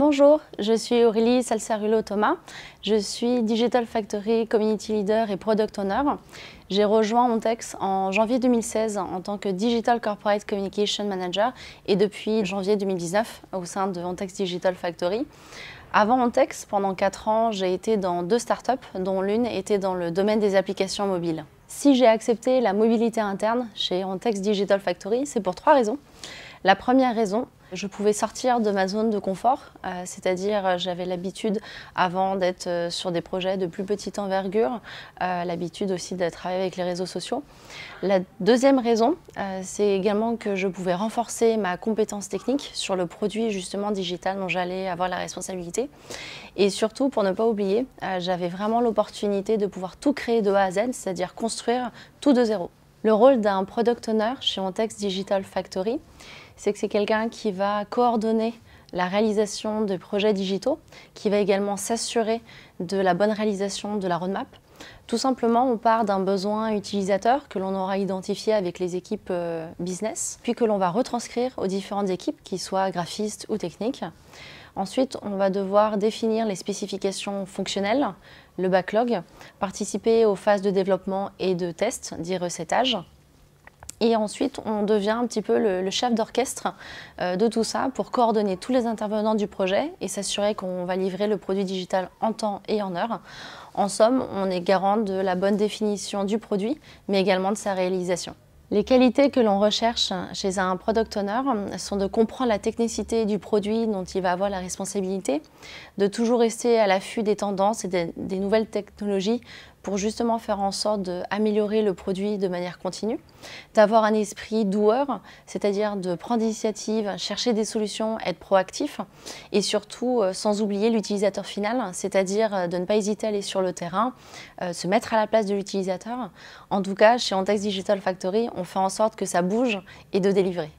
Bonjour, je suis Aurélie Salsarulo-Thomas. Je suis Digital Factory Community Leader et Product Owner. J'ai rejoint Ontex en janvier 2016 en tant que Digital Corporate Communication Manager et depuis janvier 2019 au sein de Ontex Digital Factory. Avant Ontex, pendant 4 ans, j'ai été dans deux startups, dont l'une était dans le domaine des applications mobiles. Si j'ai accepté la mobilité interne chez Ontex Digital Factory, c'est pour trois raisons. La première raison, je pouvais sortir de ma zone de confort, euh, c'est-à-dire euh, j'avais l'habitude avant d'être euh, sur des projets de plus petite envergure, l'habitude aussi de travailler avec les réseaux sociaux. La deuxième raison, c'est également que je pouvais renforcer ma compétence technique sur le produit justement digital dont j'allais avoir la responsabilité. Et surtout, pour ne pas oublier, j'avais vraiment l'opportunité de pouvoir tout créer de A à Z, c'est-à-dire construire tout de zéro. Le rôle d'un product owner chez Ontex Digital Factory, c'est que c'est quelqu'un qui va coordonner la réalisation de projets digitaux, qui va également s'assurer de la bonne réalisation de la roadmap. Tout simplement, on part d'un besoin utilisateur que l'on aura identifié avec les équipes euh, business, puis que l'on va retranscrire aux différentes équipes, qui soient graphistes ou techniques. Ensuite, on va devoir définir les spécifications fonctionnelles, le backlog, participer aux phases de développement et de test, dit recettage. Et ensuite, on devient un petit peu le, chef d'orchestre euh, de tout ça pour coordonner tous les intervenants du projet et s'assurer qu'on va livrer le produit digital en temps et en heure. En somme, on est garant de la bonne définition du produit, mais également de sa réalisation. Les qualités que l'on recherche chez un product owner sont de comprendre la technicité du produit dont il va avoir la responsabilité, de toujours rester à l'affût des tendances et des, nouvelles technologies pour justement faire en sorte d'améliorer le produit de manière continue, d'avoir un esprit doueur, c'est-à-dire de prendre l'initiative, chercher des solutions, être proactif et surtout euh, sans oublier l'utilisateur final, c'est-à-dire euh, de ne pas hésiter à aller sur le terrain, euh, se mettre à la place de l'utilisateur. En tout cas, chez Ontex Digital Factory, on fait en sorte que ça bouge et de délivrer.